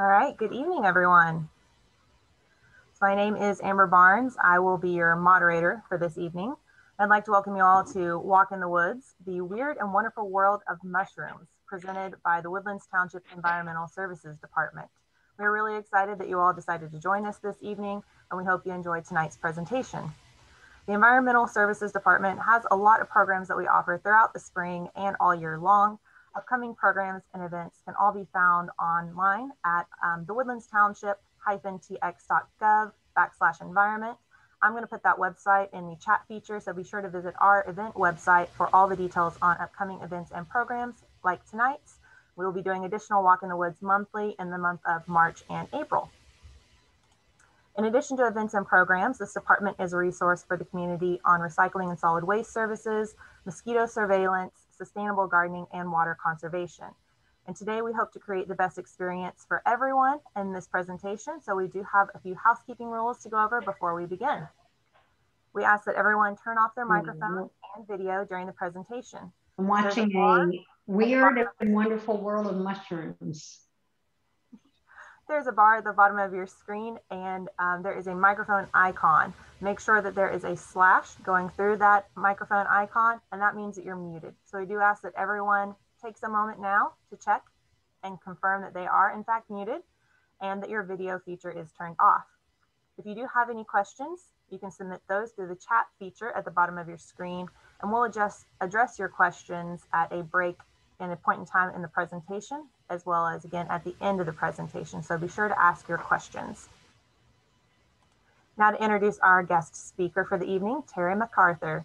All right, good evening, everyone. My name is Amber Barnes. I will be your moderator for this evening. I'd like to welcome you all to Walk in the Woods, the weird and wonderful world of mushrooms, presented by the Woodlands Township Environmental Services Department. We're really excited that you all decided to join us this evening, and we hope you enjoy tonight's presentation. The Environmental Services Department has a lot of programs that we offer throughout the spring and all year long. Upcoming programs and events can all be found online at um, the Woodlands Township tx.gov backslash environment. I'm going to put that website in the chat feature, so be sure to visit our event website for all the details on upcoming events and programs like tonight's. We will be doing additional Walk in the Woods monthly in the month of March and April. In addition to events and programs, this department is a resource for the community on recycling and solid waste services, mosquito surveillance, sustainable gardening, and water conservation. And today we hope to create the best experience for everyone in this presentation. So we do have a few housekeeping rules to go over before we begin. We ask that everyone turn off their microphone and video during the presentation. I'm watching a weird and wonderful world of mushrooms. There's a bar at the bottom of your screen and um, there is a microphone icon. Make sure that there is a slash going through that microphone icon and that means that you're muted. So we do ask that everyone takes a moment now to check and confirm that they are in fact muted and that your video feature is turned off. If you do have any questions, you can submit those through the chat feature at the bottom of your screen and we'll adjust, address your questions at a break in a point in time in the presentation, as well as again at the end of the presentation. So be sure to ask your questions. Now to introduce our guest speaker for the evening, Teri MacArthur.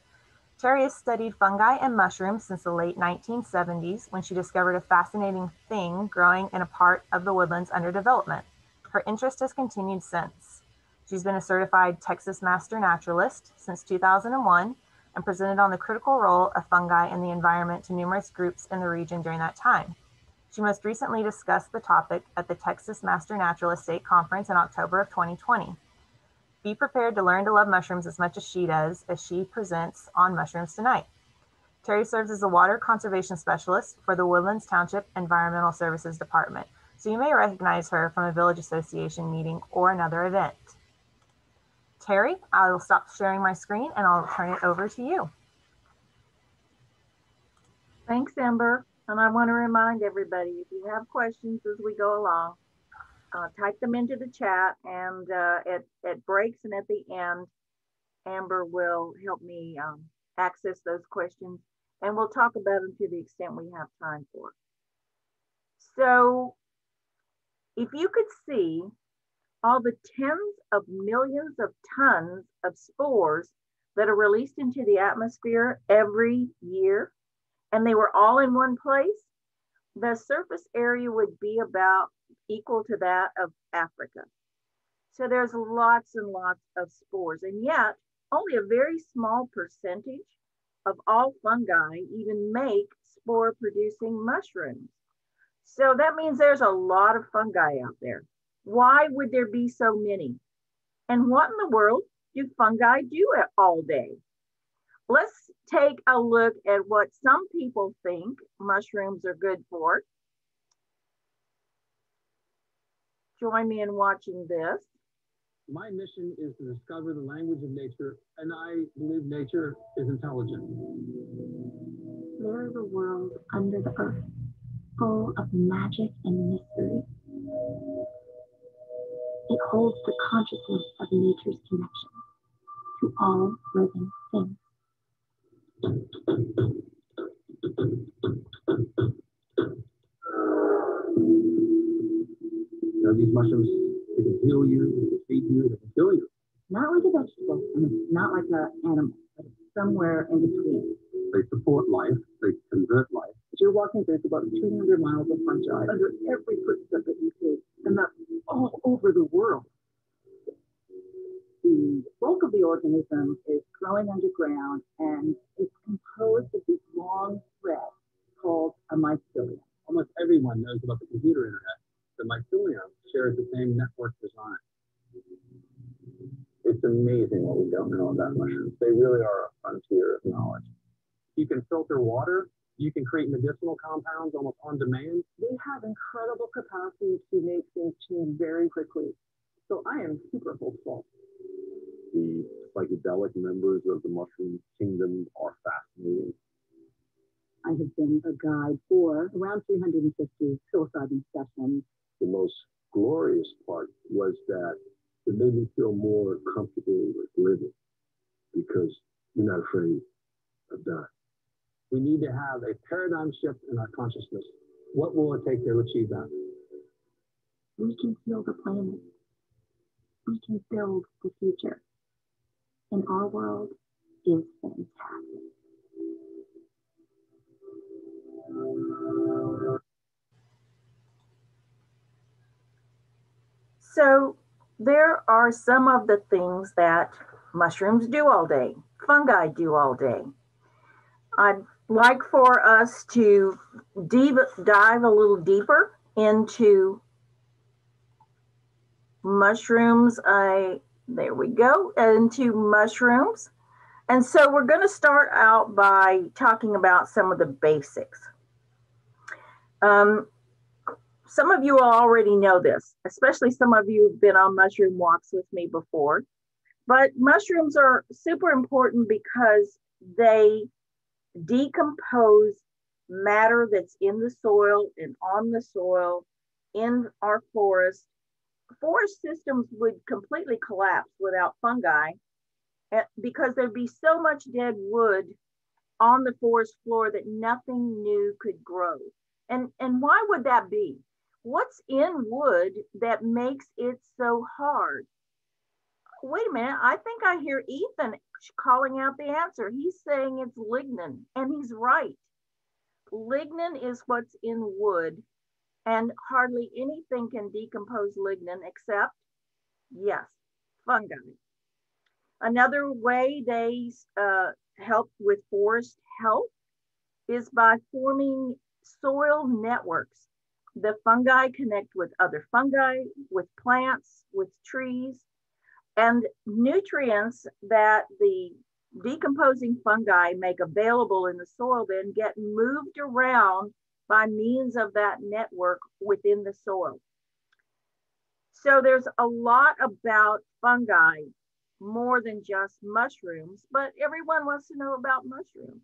Teri has studied fungi and mushrooms since the late 1970s when she discovered a fascinating thing growing in a part of the woodlands under development. Her interest has continued since. She's been a certified Texas Master Naturalist since 2001 and presented on the critical role of fungi in the environment to numerous groups in the region during that time. She most recently discussed the topic at the Texas Master Naturalist State Conference in October of 2020. Be prepared to learn to love mushrooms as much as she does as she presents on mushrooms tonight. Teri serves as a water conservation specialist for the Woodlands Township Environmental Services Department, so you may recognize her from a Village Association meeting or another event. Teri, I will stop sharing my screen and I'll turn it over to you. Thanks, Amber. And I want to remind everybody, if you have questions as we go along, uh, type them into the chat and uh, at, at breaks and at the end, Amber will help me um, access those questions and we'll talk about them to the extent we have time for. So if you could see all the tens of millions of tons of spores that are released into the atmosphere every year, and they were all in one place, the surface area would be about equal to that of Africa. So there's lots and lots of spores, and yet only a very small percentage of all fungi even make spore producing mushrooms. So that means there's a lot of fungi out there. Why would there be so many? And what in the world do fungi do all day? Let's take a look at what some people think mushrooms are good for. Join me in watching this. My mission is to discover the language of nature, and I believe nature is intelligent. There is a world under the earth, full of magic and mystery. It holds the consciousness of nature's connection to all living things. You know, these mushrooms, they can heal you, they can feed you, they can kill you. Not like a vegetable, and it's not like an animal, but somewhere in between. They support life, they convert life. You're walking through, about 200 miles of fungi under every footstep that you take, and that's all over the world. The bulk of the organism is growing underground, and it's composed of these long threads called a mycelium. Almost everyone knows about the computer internet the mycelium shares the same network design. It's amazing what we don't know about mushrooms. They really are a frontier of knowledge. You can filter water You can create medicinal compounds almost on demand. They have incredible capacity to make things change very quickly. So I am super hopeful. The psychedelic members of the mushroom kingdom are fascinating. I have been a guide for around 350 psilocybin sessions. The most glorious part was that it made me feel more comfortable with living because you're not afraid of dying. We need to have a paradigm shift in our consciousness. What will it take to achieve that? We can heal the planet. We can build the future. And our world is fantastic. So there are some of the things that mushrooms do all day, fungi do all day. I'd like for us to deep, dive a little deeper into mushrooms. I there we go into mushrooms. And so we're going to start out by talking about some of the basics. Um, some of you already know this, especially some of you have been on mushroom walks with me before. But mushrooms are super important because they decompose matter that's in the soil and on the soil in our forest. Forest systems would completely collapse without fungi eh, because there'd be so much dead wood on the forest floor that nothing new could grow. And, and why would that be? What's in wood that makes it so hard? Wait a minute, I think I hear Ethan calling out the answer. He's saying it's lignin, and he's right. Lignin is what's in wood, and hardly anything can decompose lignin except, yes, fungi. Another way they uh, help with forest health is by forming soil networks. The fungi connect with other fungi, with plants, with trees, and nutrients that the decomposing fungi make available in the soil then get moved around by means of that network within the soil. So there's a lot about fungi more than just mushrooms, but everyone wants to know about mushrooms.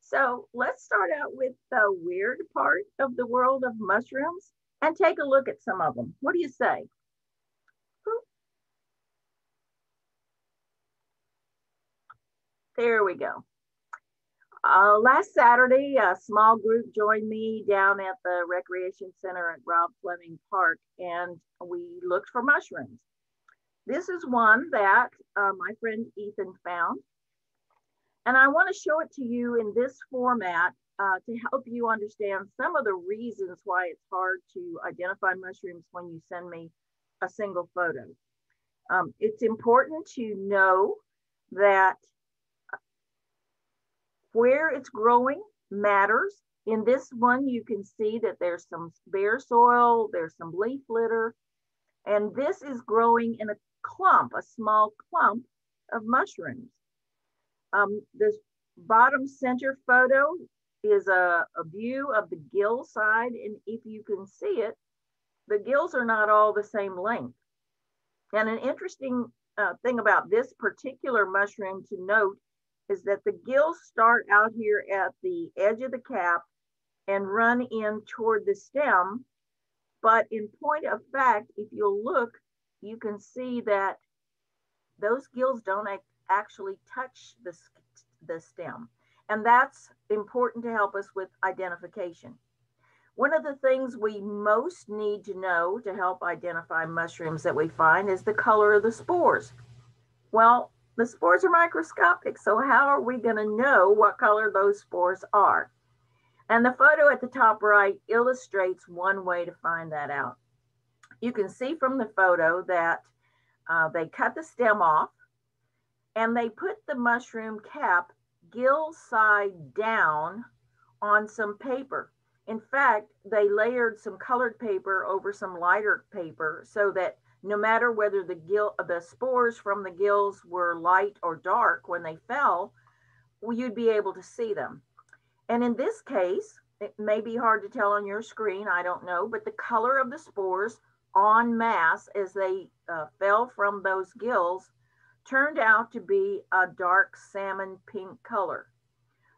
So let's start out with the weird part of the world of mushrooms and take a look at some of them. What do you say? There we go. Uh, last Saturday, a small group joined me down at the Recreation Center at Rob Fleming Park, and we looked for mushrooms. This is one that uh, my friend Ethan found. And I want to show it to you in this format uh, to help you understand some of the reasons why it's hard to identify mushrooms when you send me a single photo. Um, it's important to know that where it's growing matters. In this one, you can see that there's some bare soil, there's some leaf litter, and this is growing in a clump, a small clump of mushrooms. Um, this bottom center photo is a, a view of the gill side. And if you can see it, the gills are not all the same length. And an interesting uh, thing about this particular mushroom to note is that the gills start out here at the edge of the cap and run in toward the stem. But in point of fact, if you'll look, you can see that those gills don't actually touch the, the stem. And that's important to help us with identification. One of the things we most need to know to help identify mushrooms that we find is the color of the spores. Well, the spores are microscopic, so how are we going to know what color those spores are? And the photo at the top right illustrates one way to find that out. You can see from the photo that uh, they cut the stem off and they put the mushroom cap gill side down on some paper. In fact, they layered some colored paper over some lighter paper so that no matter whether the gill, the spores from the gills were light or dark when they fell, you'd be able to see them. And in this case, it may be hard to tell on your screen, I don't know, but the color of the spores en masse as they uh, fell from those gills turned out to be a dark salmon pink color.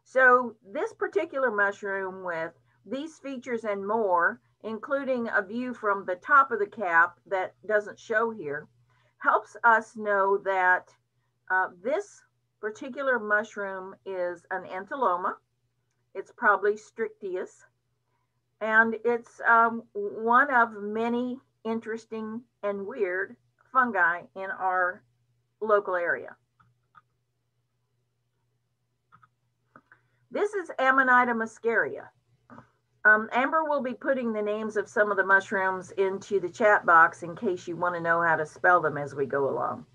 So this particular mushroom with these features and more, including a view from the top of the cap that doesn't show here, helps us know that uh, this particular mushroom is an Entoloma. It's probably strictius, And it's um, one of many interesting and weird fungi in our local area. This is Amanita muscaria. Um, Amber will be putting the names of some of the mushrooms into the chat box in case you want to know how to spell them as we go along.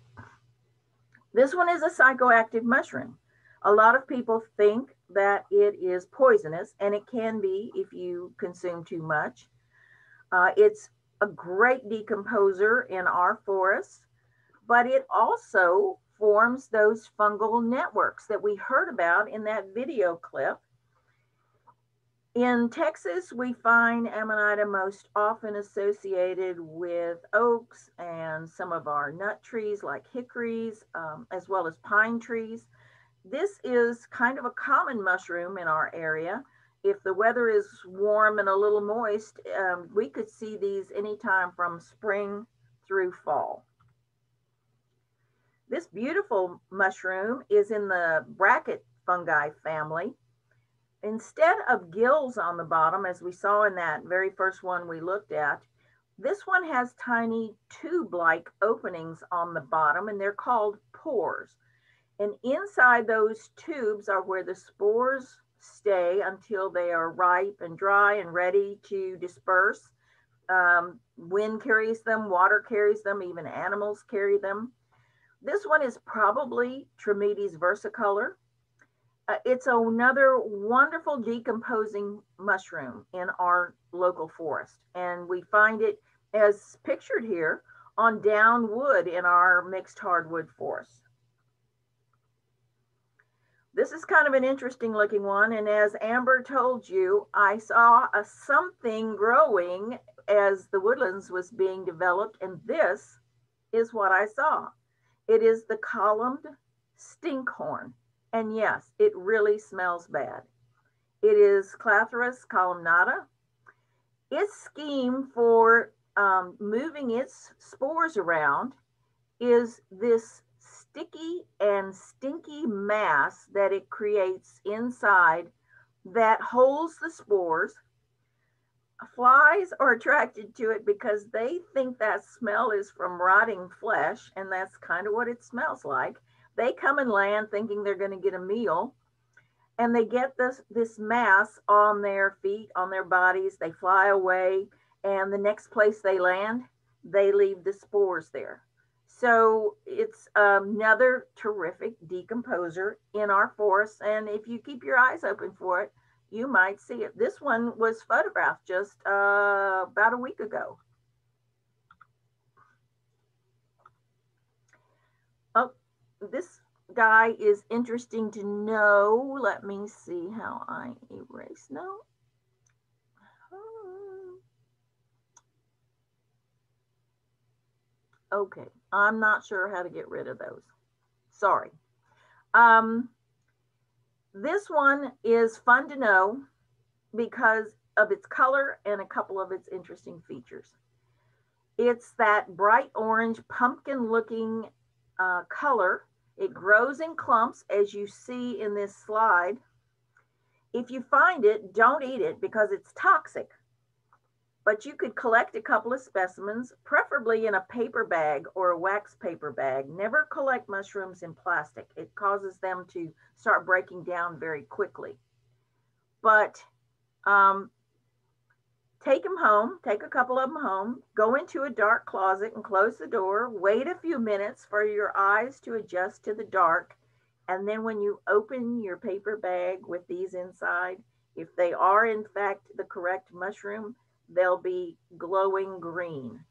This one is a psychoactive mushroom. A lot of people think that it is poisonous, and it can be if you consume too much. Uh, it's a great decomposer in our forests, but it also forms those fungal networks that we heard about in that video clip. In Texas, we find Amanita most often associated with oaks and some of our nut trees like hickories, um, as well as pine trees. This is kind of a common mushroom in our area. If the weather is warm and a little moist, um, we could see these anytime from spring through fall. This beautiful mushroom is in the bracket fungi family. Instead of gills on the bottom, as we saw in that very first one we looked at, this one has tiny tube-like openings on the bottom and they're called pores. And inside those tubes are where the spores stay until they are ripe and dry and ready to disperse. Um, wind carries them, water carries them, even animals carry them. This one is probably Trametes versicolor. Uh, it's another wonderful decomposing mushroom in our local forest. And we find it as pictured here on down wood in our mixed hardwood forest. This is kind of an interesting looking one. And as Amber told you, I saw a something growing as the woodlands was being developed. And this is what I saw. It is the columned stinkhorn. And yes, it really smells bad. It is Clathrus columnata. Its scheme for um, moving its spores around is this sticky and stinky mass that it creates inside that holds the spores flies are attracted to it because they think that smell is from rotting flesh, and that's kind of what it smells like. They come and land thinking they're going to get a meal, and they get this this mass on their feet, on their bodies. They fly away, and the next place they land, they leave the spores there. So it's another terrific decomposer in our forests, and if you keep your eyes open for it, you might see it. This one was photographed just uh, about a week ago. This guy is interesting to know. Let me see how I erase. No. Okay, I'm not sure how to get rid of those. Sorry. Um, this one is fun to know because of its color and a couple of its interesting features. It's that bright orange pumpkin looking uh, color. It grows in clumps as you see in this slide. If you find it, don't eat it because it's toxic but you could collect a couple of specimens, preferably in a paper bag or a wax paper bag. Never collect mushrooms in plastic. It causes them to start breaking down very quickly. But um, take them home, take a couple of them home, go into a dark closet and close the door, wait a few minutes for your eyes to adjust to the dark. And then when you open your paper bag with these inside, if they are in fact the correct mushroom, they'll be glowing green.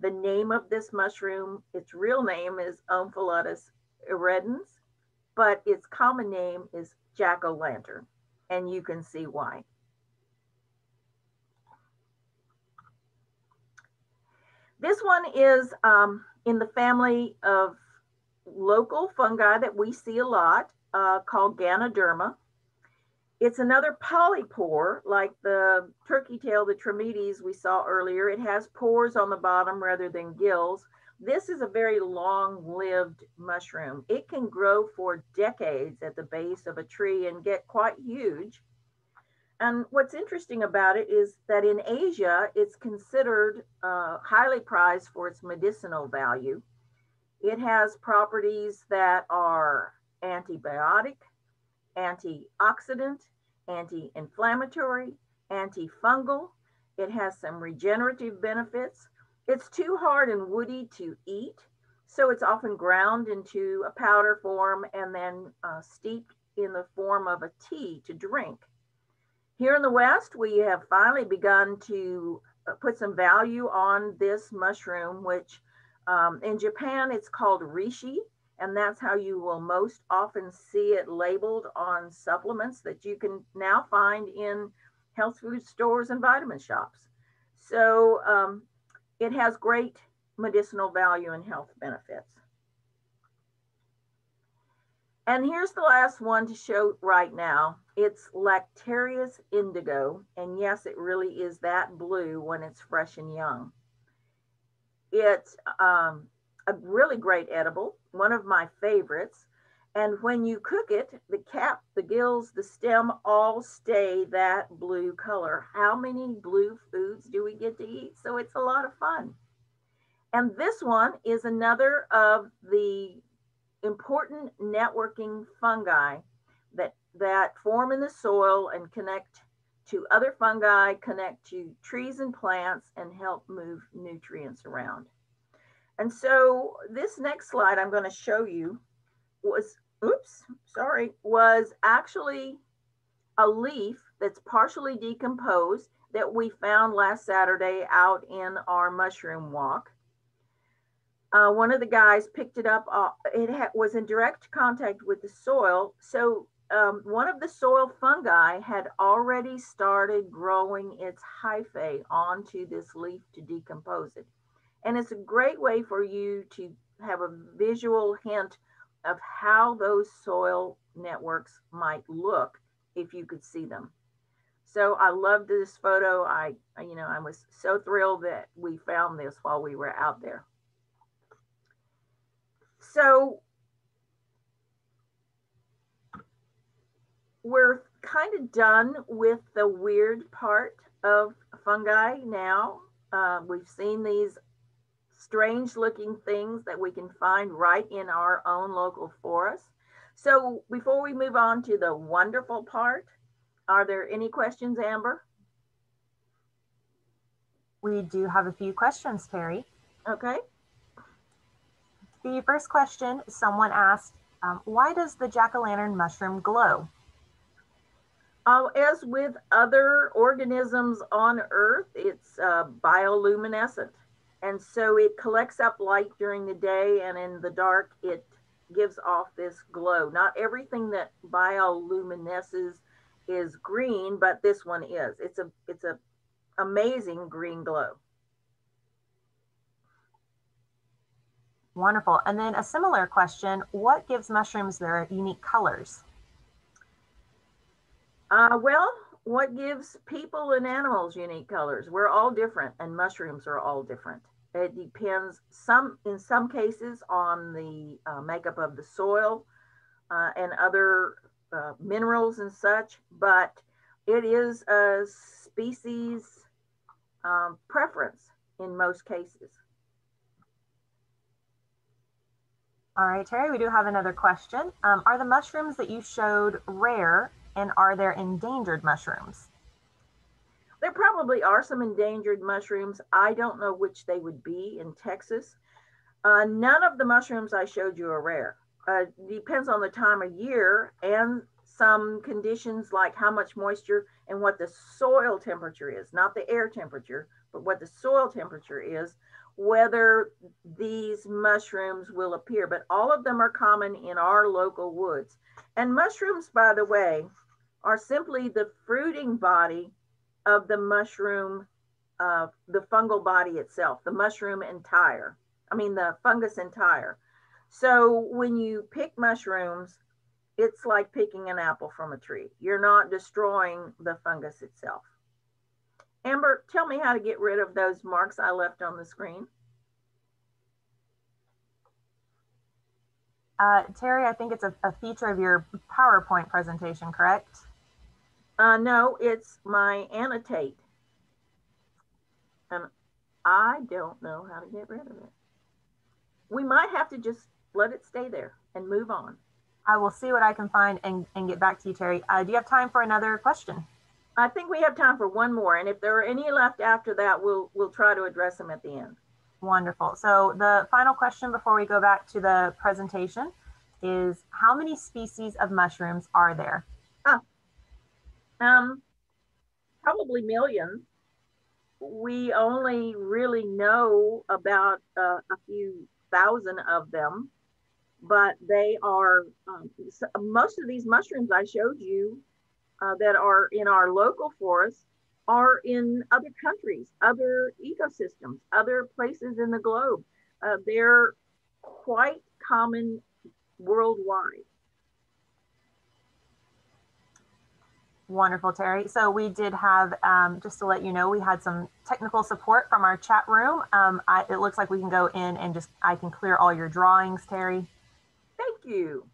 The name of this mushroom, its real name is Omphalotus illudens, but its common name is jack-o'-lantern. and you can see why. This one is um, in the family of local fungi that we see a lot uh, called Ganoderma. It's another polypore, like the turkey tail, the Trametes we saw earlier. It has pores on the bottom rather than gills. This is a very long-lived mushroom. It can grow for decades at the base of a tree and get quite huge. And what's interesting about it is that in Asia, it's considered uh, highly prized for its medicinal value. It has properties that are antibiotic, antioxidant, anti-inflammatory, antifungal. It has some regenerative benefits. It's too hard and woody to eat, so it's often ground into a powder form and then uh, steeped in the form of a tea to drink. Here in the West, we have finally begun to uh, put some value on this mushroom, which um, in Japan, it's called reishi, and that's how you will most often see it labeled on supplements that you can now find in health food stores and vitamin shops. So um, it has great medicinal value and health benefits. And here's the last one to show right now. It's Lactarius indigo. And yes, it really is that blue when it's fresh and young. It's um, a really great edible, one of my favorites. And when you cook it, the cap, the gills, the stem all stay that blue color. How many blue foods do we get to eat? So it's a lot of fun. And this one is another of the important networking fungi that, form in the soil and connect to other fungi, connect to trees and plants, and help move nutrients around. And so this next slide I'm going to show you was, oops, sorry, was actually a leaf that's partially decomposed that we found last Saturday out in our mushroom walk. Uh, one of the guys picked it up. Uh, it was in direct contact with the soil. So um, one of the soil fungi had already started growing its hyphae onto this leaf to decompose it. And it's a great way for you to have a visual hint of how those soil networks might look if you could see them. So I loved this photo. I, you know, I was so thrilled that we found this while we were out there. So we're kind of done with the weird part of fungi now. Uh, we've seen these strange looking things that we can find right in our own local forest. So before we move on to the wonderful part, are there any questions, Amber? We do have a few questions, Teri. Okay. The first question, someone asked, um, why does the jack-o'-lantern mushroom glow? Uh, as with other organisms on Earth, it's uh, bioluminescent. And so it collects up light during the day and in the dark, it gives off this glow. Not everything that bioluminesces is green, but this one is. It's a it's a amazing green glow. Wonderful. And then a similar question, what gives mushrooms their unique colors? Uh, well, what gives people and animals unique colors? We're all different and mushrooms are all different. It depends some in some cases on the uh, makeup of the soil uh, and other uh, minerals and such, but it is a species um, preference in most cases. All right, Teri, we do have another question. Um, are the mushrooms that you showed rare and are there endangered mushrooms? There probably are some endangered mushrooms. I don't know which they would be in Texas. Uh, none of the mushrooms I showed you are rare. Uh, depends on the time of year and some conditions like how much moisture and what the soil temperature is, not the air temperature, but what the soil temperature is, whether these mushrooms will appear. But all of them are common in our local woods. And mushrooms, by the way, are simply the fruiting body of the mushroom, uh, the fungal body itself, the mushroom entire. I mean, the fungus entire. So when you pick mushrooms, it's like picking an apple from a tree. You're not destroying the fungus itself. Amber, tell me how to get rid of those marks I left on the screen. Uh, Teri, I think it's a, a, feature of your PowerPoint presentation, correct? Uh, no, it's my annotate. And I don't know how to get rid of it. We might have to just let it stay there and move on. I will see what I can find and, and get back to you, Teri. Uh, do you have time for another question? I think we have time for one more. And if there are any left after that, we'll, we'll try to address them at the end. Wonderful. So the final question before we go back to the presentation is how many species of mushrooms are there? Oh, um, probably millions. We only really know about uh, a few thousand of them, but they are, um, most of these mushrooms I showed you uh, that are in our local forests are in other countries, other ecosystems, other places in the globe. Uh, they're quite common worldwide. Wonderful, Teri. So we did have, um, just to let you know, we had some technical support from our chat room. Um, I, it looks like we can go in and just, I can clear all your drawings, Teri. Thank you.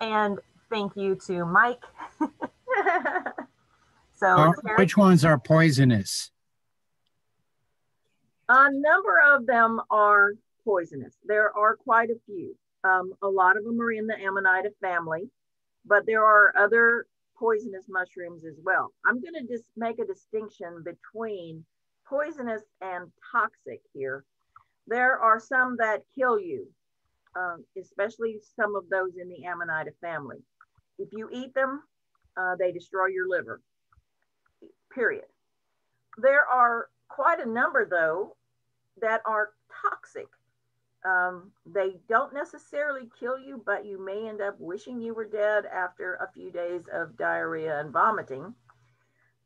And thank you to Mike. so uh, which ones are poisonous? A number of them are poisonous. There are quite a few. Um, a lot of them are in the Amanita family, but there are other poisonous mushrooms as well. I'm going to just make a distinction between poisonous and toxic here. There are some that kill you, um, especially some of those in the Amanita family. If you eat them, uh, they destroy your liver, period. There are quite a number, though, that are toxic. Um, they don't necessarily kill you, but you may end up wishing you were dead after a few days of diarrhea and vomiting.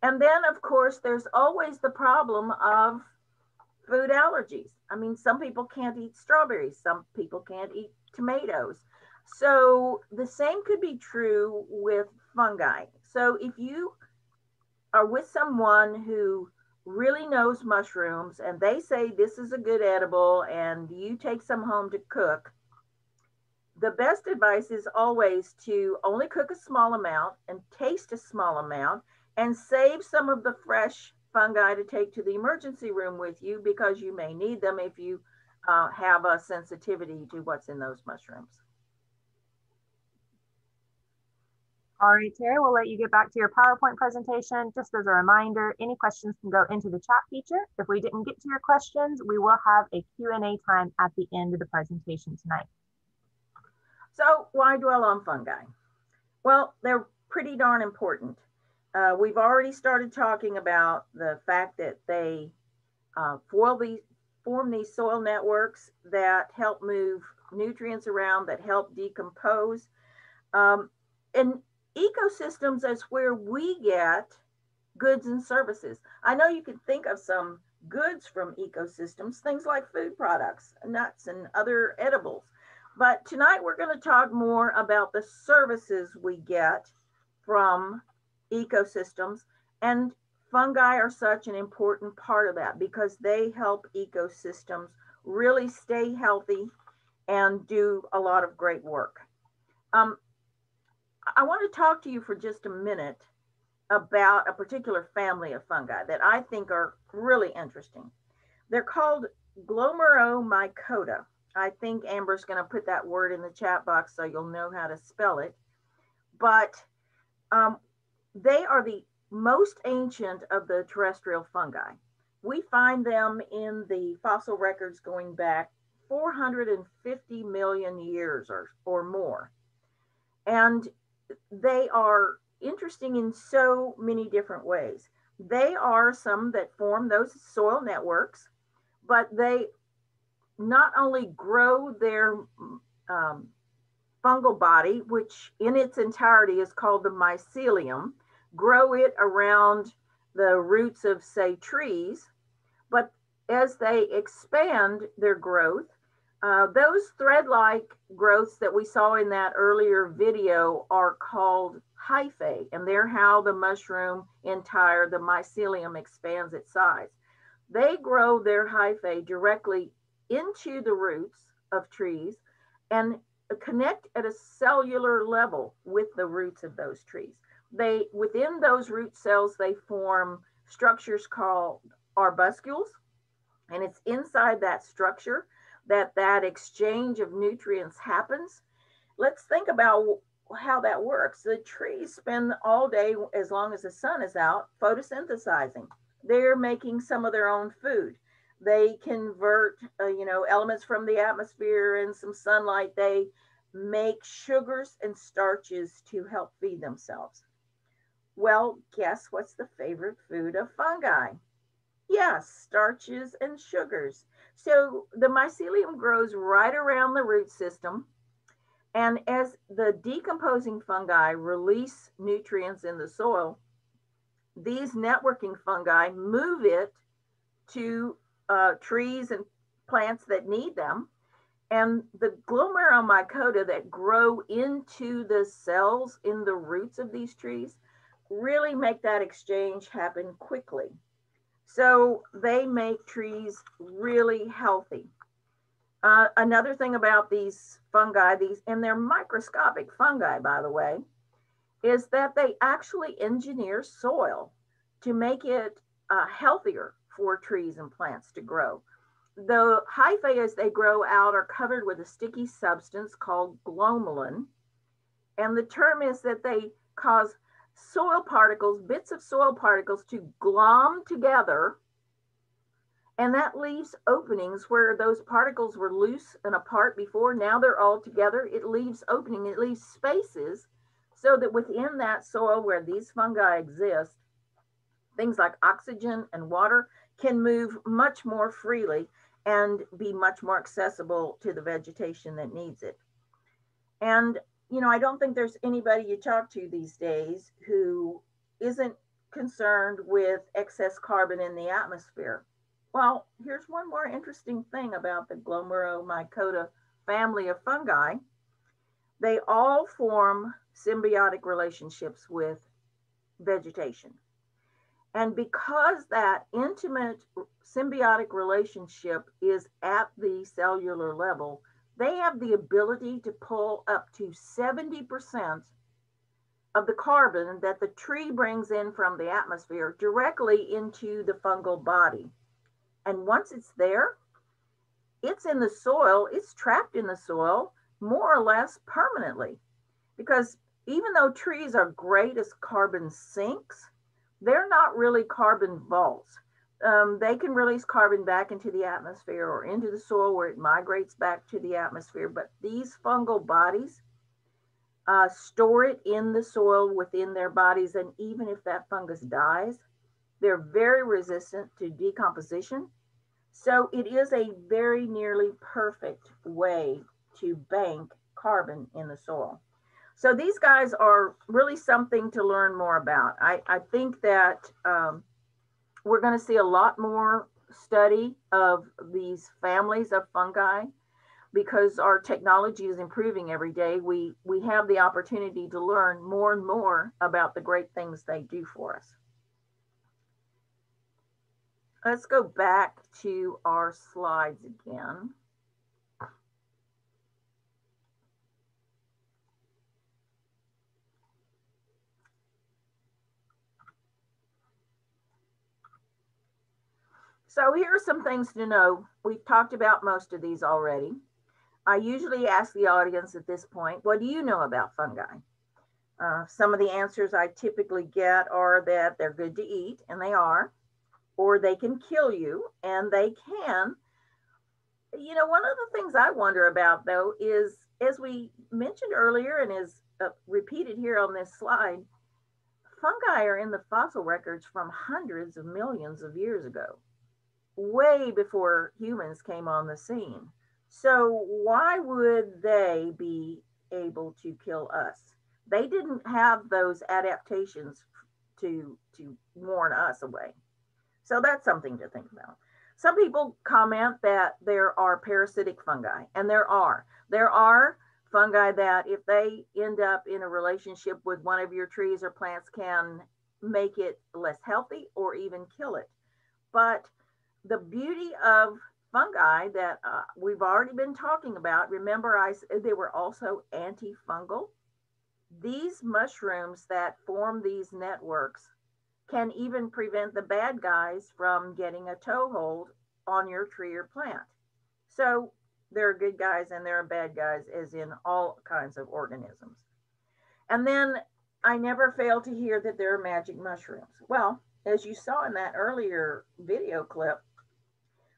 And then, of course, there's always the problem of food allergies. I mean, some people can't eat strawberries, some people can't eat tomatoes. So the same could be true with fungi. So if you are with someone who really knows mushrooms and they say this is a good edible and you take some home to cook, the best advice is always to only cook a small amount and taste a small amount and save some of the fresh fungi to take to the emergency room with you because you may need them if you uh, have a sensitivity to what's in those mushrooms. All right, Teri, we'll let you get back to your PowerPoint presentation. Just as a reminder, any questions can go into the chat feature. If we didn't get to your questions, we will have a Q&A time at the end of the presentation tonight. So why dwell on fungi? Well, they're pretty darn important. Uh, we've already started talking about the fact that they uh, these, form these soil networks that help move nutrients around, that help decompose. Um, and ecosystems is where we get goods and services. I know you can think of some goods from ecosystems, things like food products, nuts, and other edibles. But tonight we're going to talk more about the services we get from ecosystems. And fungi are such an important part of that because they help ecosystems really stay healthy and do a lot of great work. Um, I want to talk to you for just a minute about a particular family of fungi that I think are really interesting. They're called Glomeromycota. I think Amber's going to put that word in the chat box so you'll know how to spell it. But um, they are the most ancient of the terrestrial fungi. We find them in the fossil records going back 450 million years or, or more. And they are interesting in so many different ways. They are some that form those soil networks, but they not only grow their um, fungal body, which in its entirety is called the mycelium. grow it around the roots of, say, trees. But as they expand their growth, uh, those thread-like growths that we saw in that earlier video are called hyphae, and they're how the mushroom entire, the mycelium expands its size. They grow their hyphae directly into the roots of trees and connect at a cellular level with the roots of those trees. They, within those root cells, they form structures called arbuscules, and it's inside that structure that that exchange of nutrients happens. Let's think about how that works. The trees spend all day, as long as the sun is out, photosynthesizing. They're making some of their own food. They convert, uh, you know, elements from the atmosphere and some sunlight. They make sugars and starches to help feed themselves. Well, guess what's the favorite food of fungi? Yes, starches and sugars. So the mycelium grows right around the root system. And as the decomposing fungi release nutrients in the soil, these networking fungi move it to uh, trees and plants that need them. And the glomeromycota that grow into the cells in the roots of these trees really make that exchange happen quickly. So they make trees really healthy. Uh, another thing about these fungi, these and they're microscopic fungi, by the way, is that they actually engineer soil to make it uh, healthier for trees and plants to grow. The hyphae, as they grow out, are covered with a sticky substance called glomalin. And the term is that they cause soil particles, bits of soil particles to glom together. And that leaves openings where those particles were loose and apart before. Now they're all together. It leaves opening, it leaves spaces so that within that soil where these fungi exist, things like oxygen and water can move much more freely and be much more accessible to the vegetation that needs it. And you know, I don't think there's anybody you talk to these days who isn't concerned with excess carbon in the atmosphere. Well, here's one more interesting thing about the Glomerulomycota family of fungi. They all form symbiotic relationships with vegetation. And because that intimate symbiotic relationship is at the cellular level, they have the ability to pull up to 70% of the carbon that the tree brings in from the atmosphere directly into the fungal body. And once it's there, it's in the soil, it's trapped in the soil more or less permanently. Because even though trees are great as carbon sinks, they're not really carbon vaults um, they can release carbon back into the atmosphere or into the soil where it migrates back to the atmosphere. But these fungal bodies uh, store it in the soil within their bodies. And even if that fungus dies, they're very resistant to decomposition. So it is a very nearly perfect way to bank carbon in the soil. So these guys are really something to learn more about. I, I think that um, we're going to see a lot more study of these families of fungi because our technology is improving every day. We, we have the opportunity to learn more and more about the great things they do for us. Let's go back to our slides again. So here are some things to know. We've talked about most of these already. I usually ask the audience at this point, what do you know about fungi? Uh, some of the answers I typically get are that they're good to eat, and they are, or they can kill you, and they can. You know, one of the things I wonder about though is, as we mentioned earlier and is uh, repeated here on this slide, fungi are in the fossil records from hundreds of millions of years ago way before humans came on the scene. So why would they be able to kill us? They didn't have those adaptations to, to warn us away. So that's something to think about. Some people comment that there are parasitic fungi, and there are. There are fungi that, if they end up in a relationship with one of your trees or plants, can make it less healthy or even kill it. But the beauty of fungi that uh, we've already been talking about, remember I they were also antifungal. These mushrooms that form these networks can even prevent the bad guys from getting a toehold on your tree or plant. So there are good guys and there are bad guys, as in all kinds of organisms. And then I never fail to hear that there are magic mushrooms. Well, as you saw in that earlier video clip,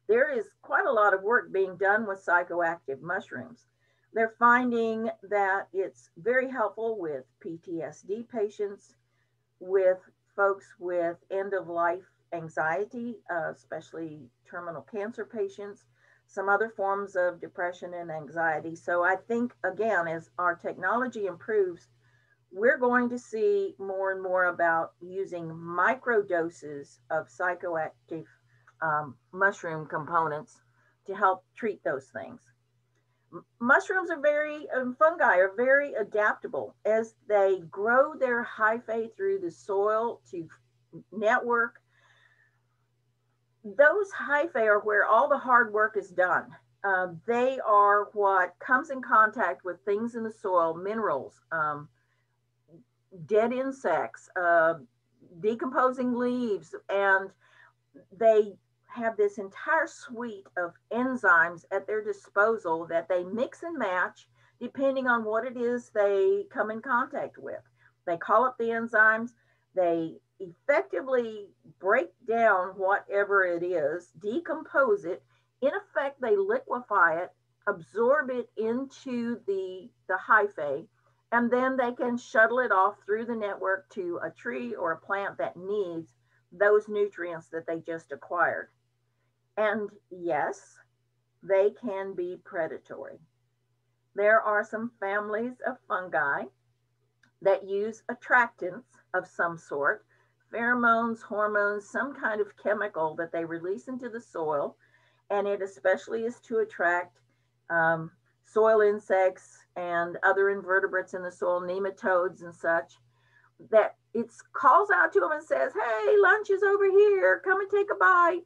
there is quite a lot of work being done with psychoactive mushrooms. They're finding that it's very helpful with PTSD patients, with folks with end of life anxiety, uh, especially terminal cancer patients, some other forms of depression and anxiety. So I think, again, as our technology improves, we're going to see more and more about using micro doses of psychoactive um, mushroom components to help treat those things. M- mushrooms are very, um, fungi are very adaptable as they grow their hyphae through the soil to network. Those hyphae are where all the hard work is done. Uh, they are what comes in contact with things in the soil, minerals, um, dead insects, uh, decomposing leaves, and they have this entire suite of enzymes at their disposal that they mix and match depending on what it is they come in contact with. They call up the enzymes, they effectively break down whatever it is, decompose it. In effect, they liquefy it, absorb it into the, the hyphae, and then they can shuttle it off through the network to a tree or a plant that needs those nutrients that they just acquired. And yes, they can be predatory. There are some families of fungi that use attractants of some sort, pheromones, hormones, some kind of chemical that they release into the soil. And it especially is to attract um, soil insects and other invertebrates in the soil, nematodes and such, that it calls out to them and says, hey, lunch is over here, come and take a bite.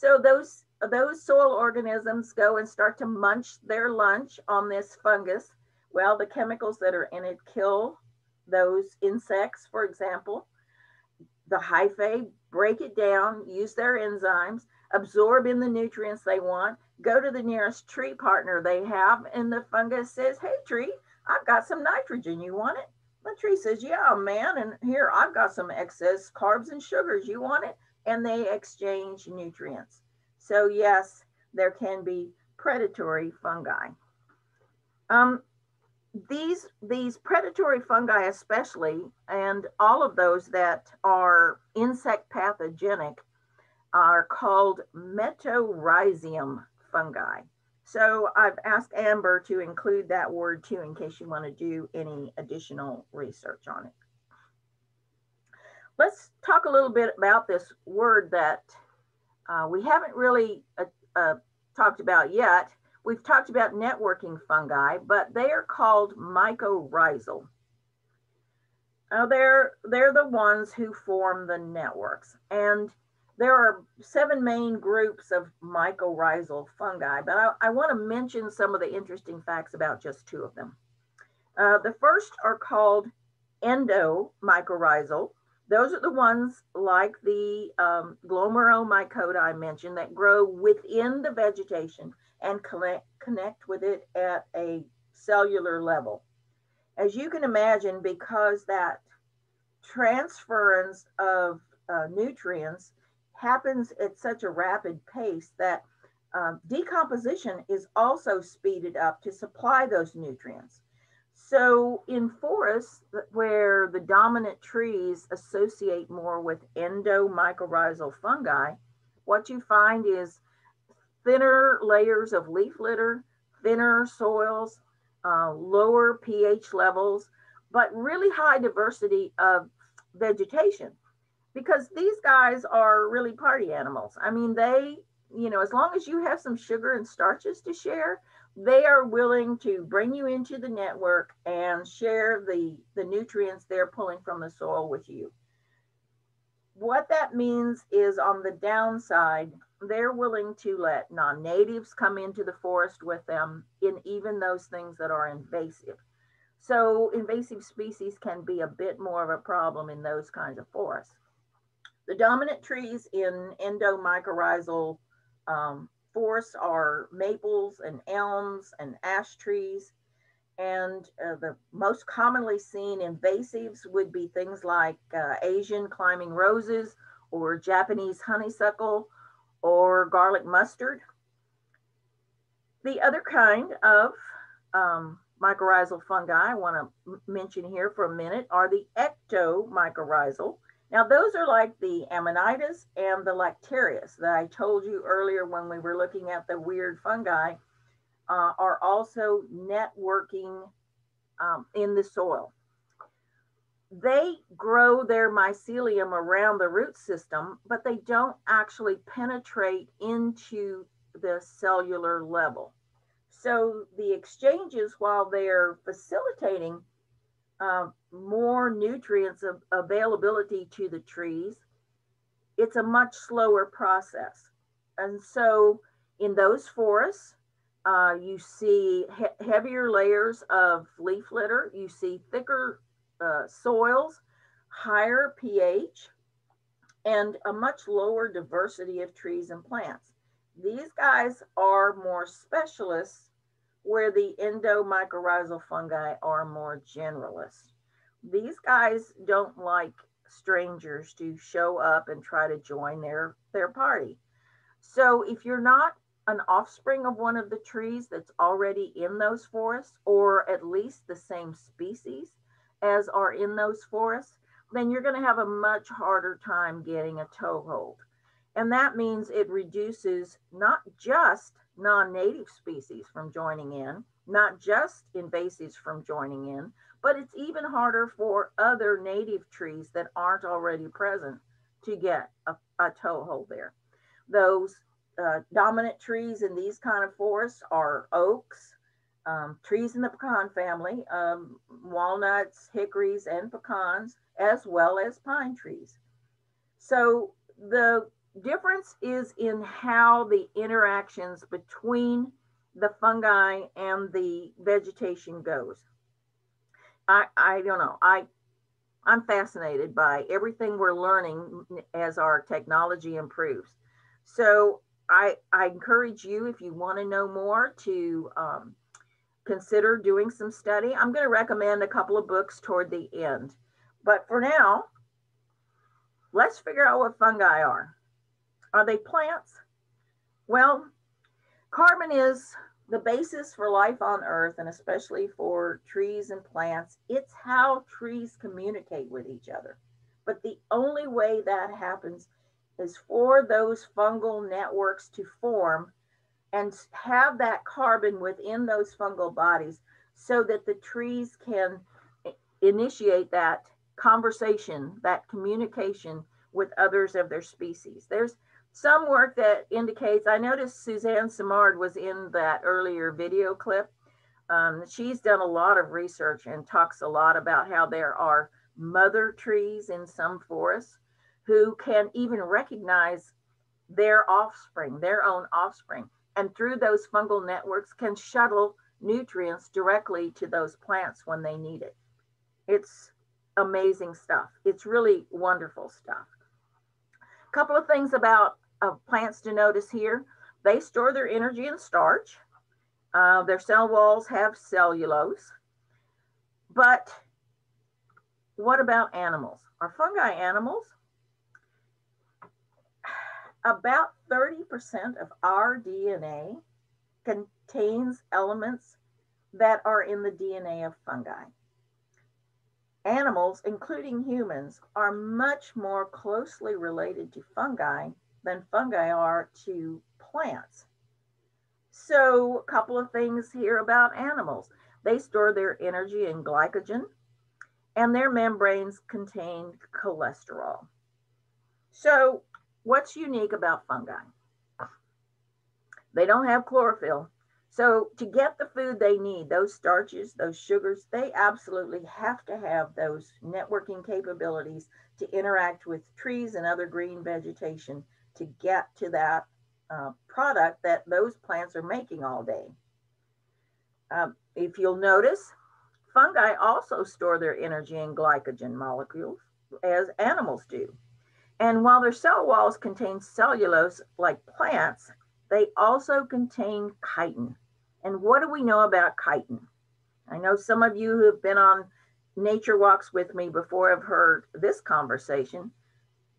So those those soil organisms go and start to munch their lunch on this fungus. Well, the chemicals that are in it kill those insects, for example. The hyphae break it down, use their enzymes, absorb in the nutrients they want, go to the nearest tree partner they have, and the fungus says, Hey, tree, I've got some nitrogen. You want it? The tree says, Yeah, man. And here, I've got some excess carbs and sugars. You want it? And they exchange nutrients. So yes, there can be predatory fungi. Um, these, these predatory fungi especially, and all of those that are insect pathogenic are called Metarhizium fungi. So I've asked Amber to include that word too in case you want to do any additional research on it let's talk a little bit about this word that uh, we haven't really uh, uh, talked about yet. We've talked about networking fungi, but they are called mycorrhizal. Now they're, they're the ones who form the networks. And there are seven main groups of mycorrhizal fungi, but I, I want to mention some of the interesting facts about just two of them. Uh, the first are called endomycorrhizal, those are the ones like the um, glomeromycota I mentioned that grow within the vegetation and connect, connect with it at a cellular level. As you can imagine, because that transference of uh, nutrients happens at such a rapid pace that um, decomposition is also speeded up to supply those nutrients. So in forests where the dominant trees associate more with endomycorrhizal fungi, what you find is thinner layers of leaf litter, thinner soils, uh, lower pH levels, but really high diversity of vegetation. because these guys are really party animals. I mean, they, you know, as long as you have some sugar and starches to share, they are willing to bring you into the network and share the, the nutrients they're pulling from the soil with you. What that means is on the downside, they're willing to let non-natives come into the forest with them in even those things that are invasive. So invasive species can be a bit more of a problem in those kinds of forests. The dominant trees in endomycorrhizal um, forests are maples and elms and ash trees. And uh, the most commonly seen invasives would be things like uh, Asian climbing roses or Japanese honeysuckle or garlic mustard. The other kind of um, mycorrhizal fungi I want to mention here for a minute are the ectomycorrhizal. Now those are like the Amanita and the Lactarius that I told you earlier when we were looking at the weird fungi uh, are also networking um, in the soil. They grow their mycelium around the root system, but they don't actually penetrate into the cellular level. So the exchanges, while they're facilitating uh, more nutrients of availability to the trees, it's a much slower process. And so in those forests, uh, you see he heavier layers of leaf litter, you see thicker uh, soils, higher pH, and a much lower diversity of trees and plants. These guys are more specialists where the endomycorrhizal fungi are more generalist. These guys don't like strangers to show up and try to join their, their party. So if you're not an offspring of one of the trees that's already in those forests, or at least the same species as are in those forests, then you're going to have a much harder time getting a toehold. And that means it reduces not just non-native species from joining in, not just invasives from joining in, but it's even harder for other native trees that aren't already present to get a, a toehold there. Those uh, dominant trees in these kind of forests are oaks, um, trees in the pecan family, um, walnuts, hickories, and pecans, as well as pine trees. So the difference is in how the interactions between the fungi and the vegetation goes. I, I don't know. I, I'm fascinated by everything we're learning as our technology improves. So I, I encourage you, if you want to know more, to um, consider doing some study. I'm going to recommend a couple of books toward the end. But for now, let's figure out what fungi are. Are they plants? Well, carbon is the basis for life on Earth and especially for trees and plants. It's how trees communicate with each other. But the only way that happens is for those fungal networks to form and have that carbon within those fungal bodies so that the trees can initiate that conversation, that communication with others of their species. There's some work that indicates, I noticed Suzanne Simard was in that earlier video clip. Um, she's done a lot of research and talks a lot about how there are mother trees in some forests who can even recognize their offspring, their own offspring, and through those fungal networks can shuttle nutrients directly to those plants when they need it. It's amazing stuff. It's really wonderful stuff. A couple of things about of plants to notice here. They store their energy in starch. Uh, their cell walls have cellulose. But what about animals? Are fungi animals? About 30% of our DNA contains elements that are in the DNA of fungi. Animals, including humans, are much more closely related to fungi than fungi are to plants. So a couple of things here about animals. They store their energy in glycogen and their membranes contain cholesterol. So what's unique about fungi? They don't have chlorophyll. So to get the food they need, those starches, those sugars, they absolutely have to have those networking capabilities to interact with trees and other green vegetation to get to that uh, product that those plants are making all day. Um, if you'll notice, fungi also store their energy in glycogen molecules as animals do. And while their cell walls contain cellulose like plants, they also contain chitin. And what do we know about chitin? I know some of you who have been on nature walks with me before have heard this conversation.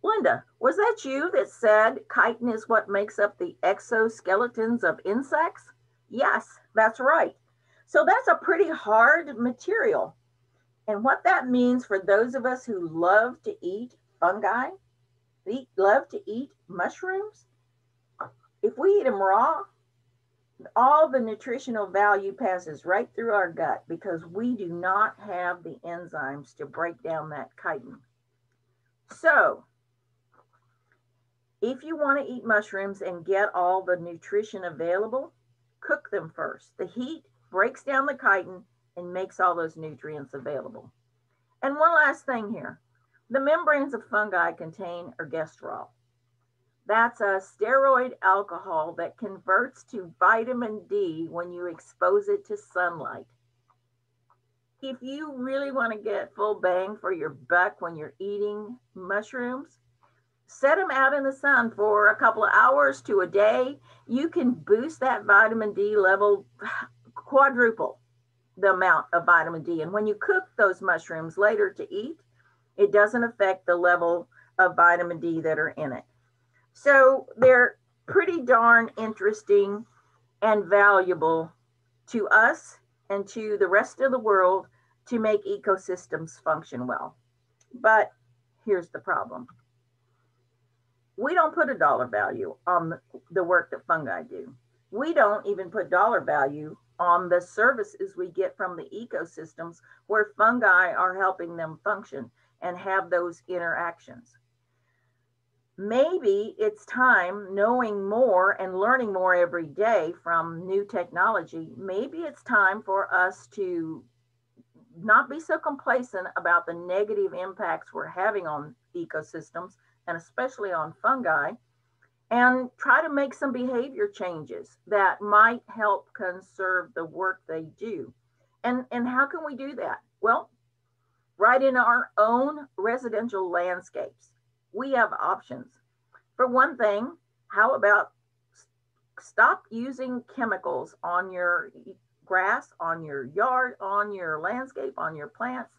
Linda, was that you that said chitin is what makes up the exoskeletons of insects? Yes, that's right. So that's a pretty hard material. And what that means for those of us who love to eat fungi, eat, love to eat mushrooms, if we eat them raw, all the nutritional value passes right through our gut because we do not have the enzymes to break down that chitin. So, if you want to eat mushrooms and get all the nutrition available, cook them first. The heat breaks down the chitin and makes all those nutrients available. And one last thing here the membranes of fungi contain ergosterol. That's a steroid alcohol that converts to vitamin D when you expose it to sunlight. If you really want to get full bang for your buck when you're eating mushrooms, set them out in the sun for a couple of hours to a day. You can boost that vitamin D level quadruple the amount of vitamin D. And when you cook those mushrooms later to eat, it doesn't affect the level of vitamin D that are in it. So they're pretty darn interesting and valuable to us and to the rest of the world to make ecosystems function well. But here's the problem. We don't put a dollar value on the work that fungi do. We don't even put dollar value on the services we get from the ecosystems where fungi are helping them function and have those interactions. Maybe it's time knowing more and learning more every day from new technology. Maybe it's time for us to not be so complacent about the negative impacts we're having on ecosystems and especially on fungi and try to make some behavior changes that might help conserve the work they do. And, and how can we do that? Well, right in our own residential landscapes, we have options. For one thing, how about stop using chemicals on your grass, on your yard, on your landscape, on your plants?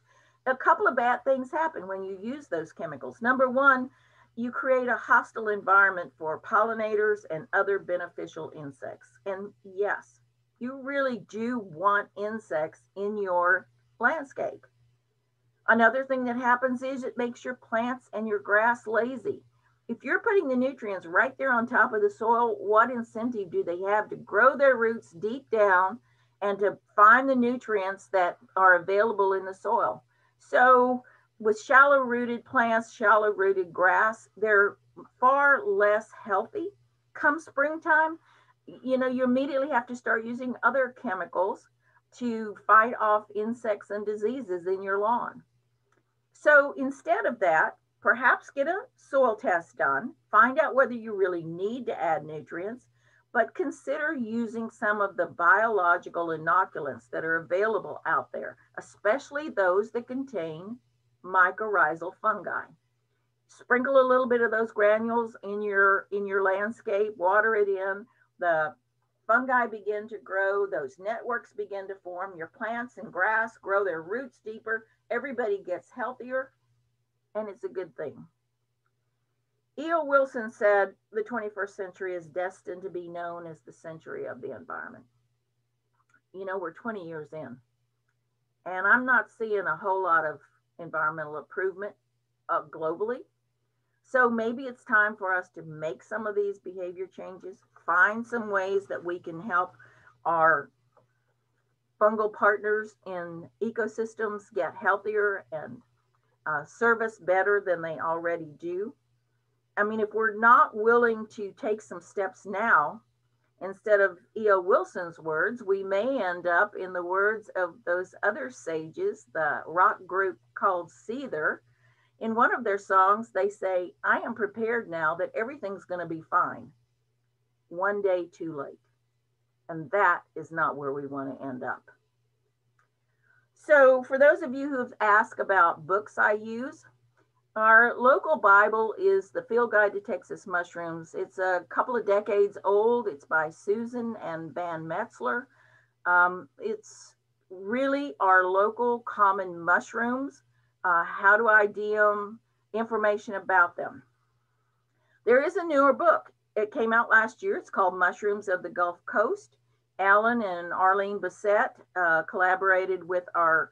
A couple of bad things happen when you use those chemicals. Number one, you create a hostile environment for pollinators and other beneficial insects. And yes, you really do want insects in your landscape. Another thing that happens is it makes your plants and your grass lazy. If you're putting the nutrients right there on top of the soil, what incentive do they have to grow their roots deep down and to find the nutrients that are available in the soil? So with shallow rooted plants, shallow rooted grass, they're far less healthy. Come springtime, you know, you immediately have to start using other chemicals to fight off insects and diseases in your lawn. So instead of that, perhaps get a soil test done, find out whether you really need to add nutrients, but consider using some of the biological inoculants that are available out there, especially those that contain mycorrhizal fungi. Sprinkle a little bit of those granules in your in your landscape, water it in. The fungi begin to grow, those networks begin to form. Your plants and grass grow their roots deeper. Everybody gets healthier, and it's a good thing. E.O. Wilson said the 21st century is destined to be known as the century of the environment. You know, we're 20 years in, and I'm not seeing a whole lot of environmental improvement uh, globally. So maybe it's time for us to make some of these behavior changes, find some ways that we can help our fungal partners in ecosystems get healthier and uh, service better than they already do. I mean, if we're not willing to take some steps now, instead of E.O. Wilson's words, we may end up in the words of those other sages, the rock group called Seether. In one of their songs, they say, I am prepared now that everything's going to be fine. One day too late. And that is not where we want to end up. So, for those of you who have asked about books I use, our local Bible is the Field Guide to Texas Mushrooms. It's a couple of decades old. It's by Susan and Van Metzler. Um, it's really our local common mushrooms, uh, how to ID them, information about them. There is a newer book. It came out last year. It's called Mushrooms of the Gulf Coast. Alan and Arleen Bessette uh, collaborated with our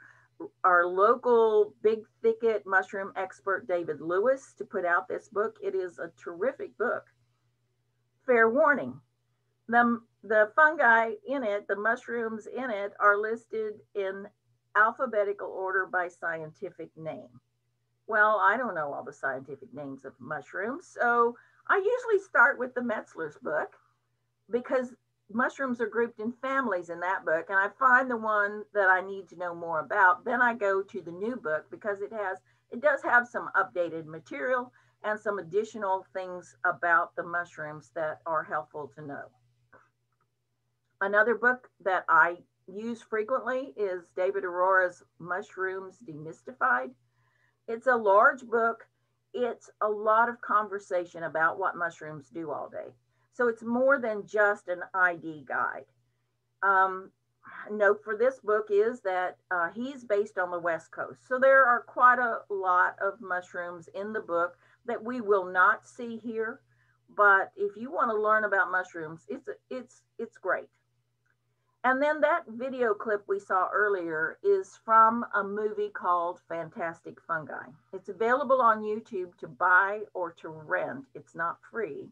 our local big thicket mushroom expert David Lewis to put out this book. It is a terrific book. Fair warning, the, the fungi in it, the mushrooms in it are listed in alphabetical order by scientific name. Well, I don't know all the scientific names of mushrooms, so I usually start with the Metzler's book because mushrooms are grouped in families in that book and I find the one that I need to know more about. Then I go to the new book because it has it does have some updated material and some additional things about the mushrooms that are helpful to know. Another book that I use frequently is David Arora's Mushrooms Demystified. It's a large book. It's a lot of conversation about what mushrooms do all day. So it's more than just an ID guide. Um, note for this book is that uh, he's based on the West Coast. So there are quite a lot of mushrooms in the book that we will not see here. But if you want to learn about mushrooms, it's it's it's great. And then that video clip we saw earlier is from a movie called Fantastic Fungi. It's available on YouTube to buy or to rent. It's not free.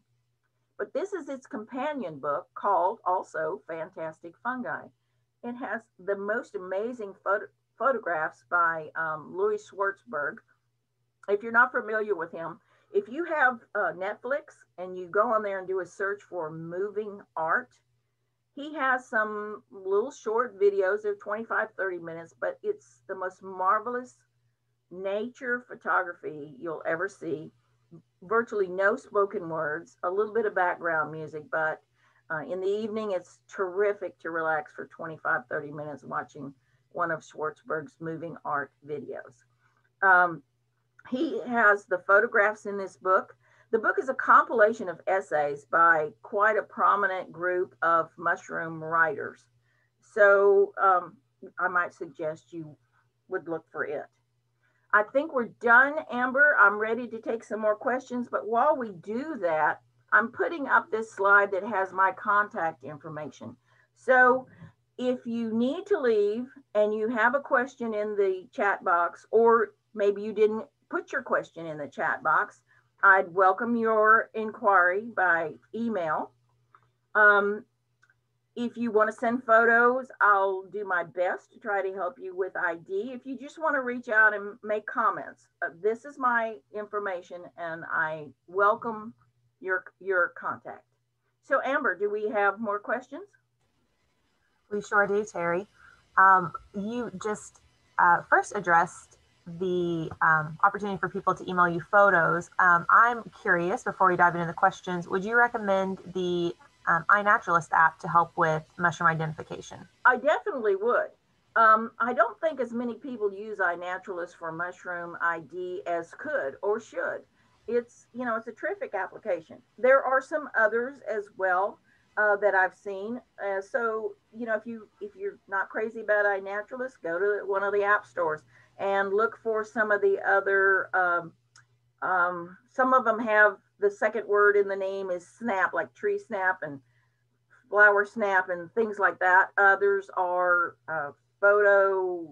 But this is its companion book called also Fantastic Fungi. It has the most amazing photo photographs by um, Louis Schwartzberg. If you're not familiar with him, if you have uh, Netflix and you go on there and do a search for moving art, he has some little short videos. They're 25, 30 minutes, but it's the most marvelous nature photography you'll ever see virtually no spoken words, a little bit of background music, but uh, in the evening, it's terrific to relax for 25, 30 minutes watching one of Schwartzberg's moving art videos. Um, he has the photographs in this book. The book is a compilation of essays by quite a prominent group of mushroom writers. So um, I might suggest you would look for it. I think we're done, Amber. I'm ready to take some more questions. But while we do that, I'm putting up this slide that has my contact information. So if you need to leave and you have a question in the chat box, or maybe you didn't put your question in the chat box, I'd welcome your inquiry by email. Um, if you want to send photos, I'll do my best to try to help you with ID. If you just want to reach out and make comments, uh, this is my information and I welcome your, your contact. So Amber, do we have more questions? We sure do, Teri. Um, you just uh, first addressed the um, opportunity for people to email you photos. Um, I'm curious, before we dive into the questions, would you recommend the um, iNaturalist app to help with mushroom identification? I definitely would. Um, I don't think as many people use iNaturalist for mushroom ID as could or should. It's you know it's a terrific application. There are some others as well uh, that I've seen. Uh, so you know if you if you're not crazy about iNaturalist, go to one of the app stores and look for some of the other. Um, um, some of them have the second word in the name is snap, like tree snap and flower snap and things like that. Others are uh, photo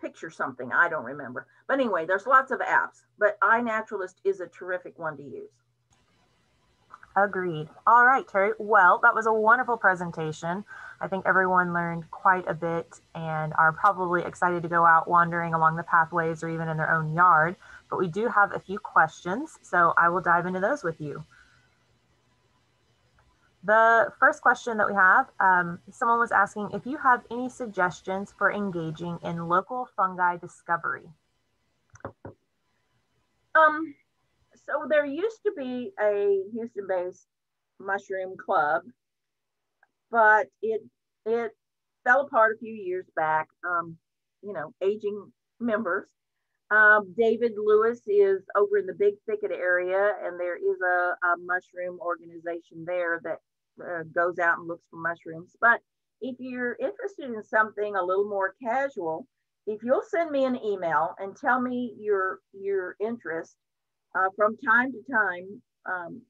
picture something. I don't remember. But anyway, there's lots of apps, but iNaturalist is a terrific one to use. Agreed. All right, Teri. Well, that was a wonderful presentation. I think everyone learned quite a bit and are probably excited to go out wandering along the pathways or even in their own yard but we do have a few questions, so I will dive into those with you. The first question that we have, um, someone was asking if you have any suggestions for engaging in local fungi discovery. Um, so there used to be a Houston-based mushroom club, but it it fell apart a few years back. Um, you know, aging members. Um, David Lewis is over in the Big Thicket area, and there is a, a mushroom organization there that uh, goes out and looks for mushrooms. But if you're interested in something a little more casual, if you'll send me an email and tell me your your interest uh, from time to time, um,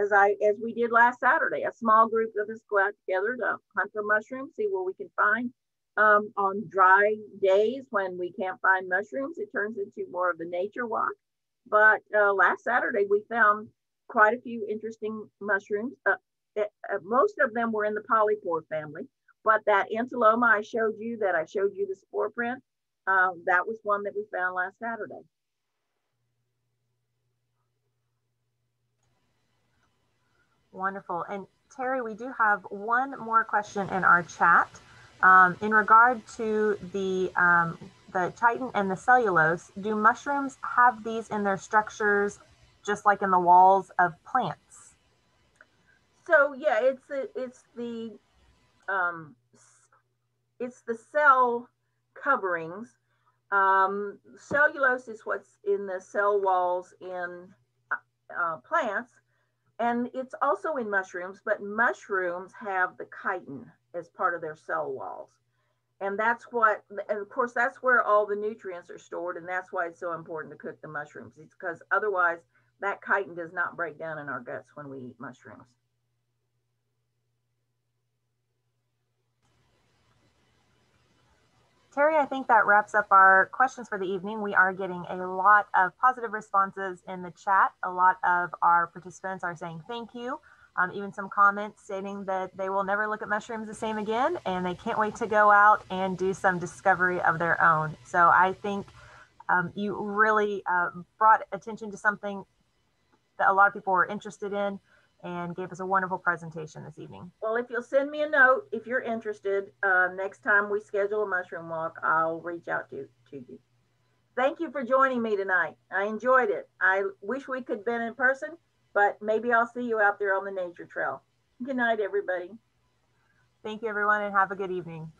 as I as we did last Saturday, a small group of us go out together to hunt for mushrooms, see what we can find. Um, on dry days when we can't find mushrooms, it turns into more of a nature walk. But uh, last Saturday, we found quite a few interesting mushrooms. Uh, it, uh, most of them were in the polypore family, but that Entoloma I showed you, that I showed you the spore print, um, that was one that we found last Saturday. Wonderful. And Teri, we do have one more question in our chat. Um, in regard to the um, the chitin and the cellulose, do mushrooms have these in their structures just like in the walls of plants? So yeah, it's the it's the um, it's the cell coverings. Um, cellulose is what's in the cell walls in uh, plants, and it's also in mushrooms, but mushrooms have the chitin as part of their cell walls. And that's what, and of course, that's where all the nutrients are stored. And that's why it's so important to cook the mushrooms. It's because otherwise that chitin does not break down in our guts when we eat mushrooms. Teri, I think that wraps up our questions for the evening. We are getting a lot of positive responses in the chat. A lot of our participants are saying thank you. Um, even some comments stating that they will never look at mushrooms the same again and they can't wait to go out and do some discovery of their own. So I think um, you really uh, brought attention to something that a lot of people were interested in and gave us a wonderful presentation this evening. Well, if you'll send me a note, if you're interested, uh, next time we schedule a mushroom walk, I'll reach out to, to you. Thank you for joining me tonight. I enjoyed it. I wish we could have been in person, but maybe I'll see you out there on the nature trail. Good night, everybody. Thank you, everyone, and have a good evening.